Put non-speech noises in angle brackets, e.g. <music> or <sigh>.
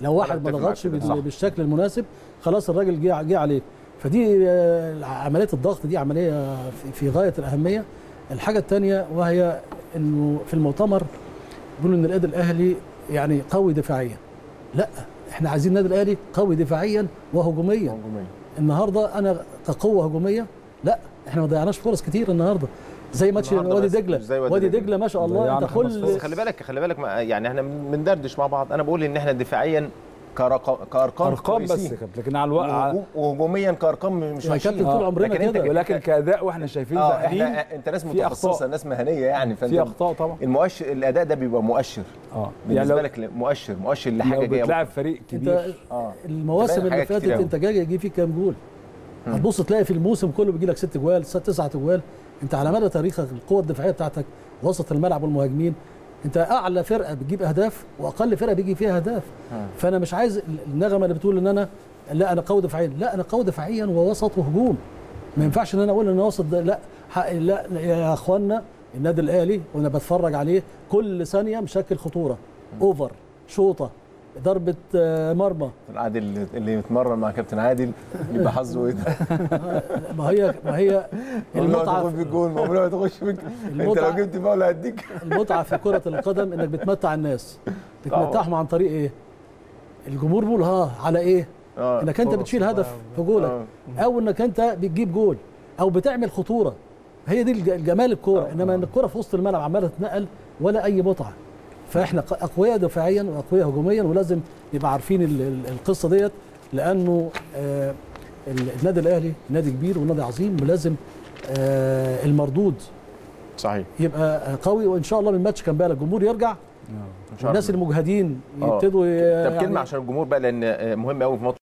لو واحد ما ضغطش. بالشكل المناسب خلاص الراجل جه جه عليك فدي آه، عملية الضغط دي عملية في- غاية الأهمية. الحاجة الثانية وهي إنه في المؤتمر بيقولوا إن النادي الأهلي يعني قوي دفاعيا. لا إحنا عايزين النادي الأهلي قوي دفاعيا وهجوميا. النهارده أنا كقوة هجومية لا إحنا ما ضيعناش فرص كتير النهارده. زي ماتش وادي دجلة. وادي. دجلة. ما شاء الله ضيعنا انت كل خلي بالك خلي بالك يعني إحنا بندردش مع بعض. أنا بقول ان إحنا دفاعيا كأرقام ارقام بس. لكن على الوقت وهجوم- وهجوميا كأرقام مش وحشين. كابتن طول آه. عمرنا لكن انت كده. ولكن كأداء وإحنا شايفين تأهيل إحنا انت ناس متخصصة. ناس مهنية يعني فأنت في أخطاء طبعا. المؤشر الأداء ده بيبقى مؤشر. آه. بالنسبة لو- لك مؤشر مؤشر لحاجة جاية. بتلاعب فريق كبير. آه. المواسم اللي فاتت. انت جاي يجي فيك كام جول؟ هتبص تلاقي في الموسم كله بيجي لك ست جوال تسعة جوال. انت على مدى تاريخك القوة الدفاعية بتاعتك وسط الملعب والمهاجمين انت أعلى فرقة بتجيب أهداف وأقل فرقة بيجي فيها أهداف. فأنا مش عايز النغمة اللي بتقول إن أنا لا أنا قوي دفاعيا. لا أنا قوي دفاعيا ووسط وهجوم ما ينفعش إن أنا أقول إن أنا وسط لا حق لا يا اخوانا النادي الأهلي وأنا بتفرج عليه كل ثانية مشكل خطورة. اوفر شوطة. ضربة آه، مرمى. عادل اللي متمرن مع كابتن عادل يبقى حظه إيه؟ ده؟ ما هي ما هي <laughs> المتعة تخش في الجول عمرها ما تخش فيك أنت لو المتعة- جبت فاول هديك. المتعة في كرة القدم إنك بتمتع الناس. بتمتعهم عن طريق إيه؟ الجمهور بيقول ها على إيه؟ آه إنك أنت بتشيل هدف في جولك آه. أو إنك أنت بتجيب جول. أو بتعمل خطورة. هي دي الج- الجمال الكورة. إنما إن الكورة في وسط الملعب عمالة تتنقل ولا أي متعة. فإحنا أقوياء دفاعيا وأقوياء هجوميا ولازم نبقى عارفين ال- ال- القصة ديت لأنه آه، ال- النادي الأهلي نادي كبير ونادي عظيم ولازم آه، المردود صحيح يبقى قوي وإن شاء الله من الماتش كان بقى الجمهور يرجع والناس الله المجهدين آه. يبتدوا طب يعني كلمه عشان الجمهور بقى لأن مهم قوي في ماتش